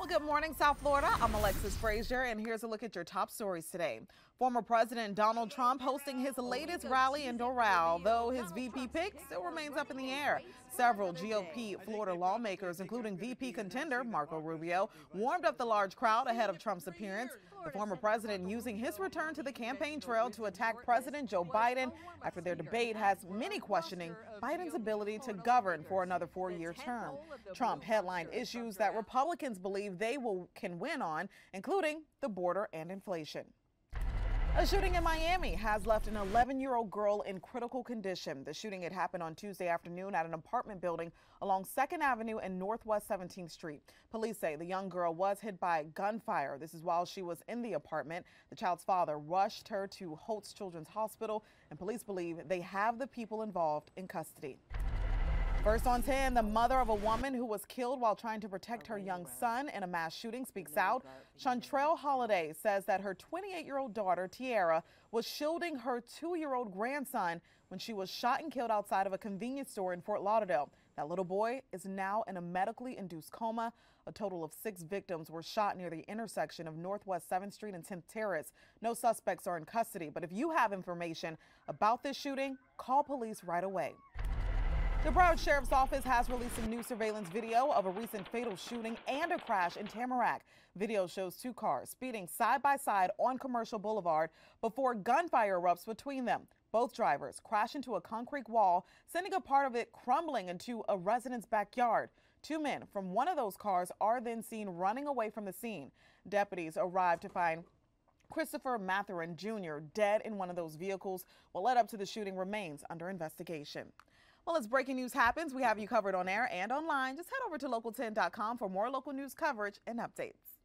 Well, good morning, South Florida. I'm Alexis Frazier, and here's a look at your top stories today. Former President Donald Trump hosting his latest rally in Doral, though his VP pick still remains up in the air. Several GOP Florida lawmakers, including VP contender Marco Rubio, warmed up the large crowd ahead of Trump's appearance. The former president using his return to the campaign trail to attack President Joe Biden after their debate has many questioning Biden's ability to govern for another four-year term. Trump headlined issues that Republicans believe they will can win on, including the border and inflation. A shooting in Miami has left an 11 year old girl in critical condition. The shooting had happened on Tuesday afternoon at an apartment building along 2nd Avenue and Northwest 17th Street. Police say the young girl was hit by gunfire. This is while she was in the apartment. The child's father rushed her to Holtz Children's Hospital, and police believe they have the people involved in custody. First on 10, the mother of a woman who was killed while trying to protect her young son in a mass shooting speaks out. Chantrell Holiday says that her 28-year-old daughter, Tiara, was shielding her two-year-old grandson when she was shot and killed outside of a convenience store in Fort Lauderdale. That little boy is now in a medically induced coma. A total of six victims were shot near the intersection of Northwest 7th Street and 10th Terrace. No suspects are in custody, but if you have information about this shooting, call police right away. The Broward Sheriff's Office has released some new surveillance video of a recent fatal shooting and a crash in Tamarac. Video shows two cars speeding side by side on Commercial Boulevard before gunfire erupts between them. Both drivers crash into a concrete wall, sending a part of it crumbling into a resident's backyard. Two men from one of those cars are then seen running away from the scene. Deputies arrive to find Christopher Mathurin Jr. dead in one of those vehicles. What led up to the shooting remains under investigation. Well, as breaking news happens, we have you covered on air and online. Just head over to local10.com for more local news coverage and updates.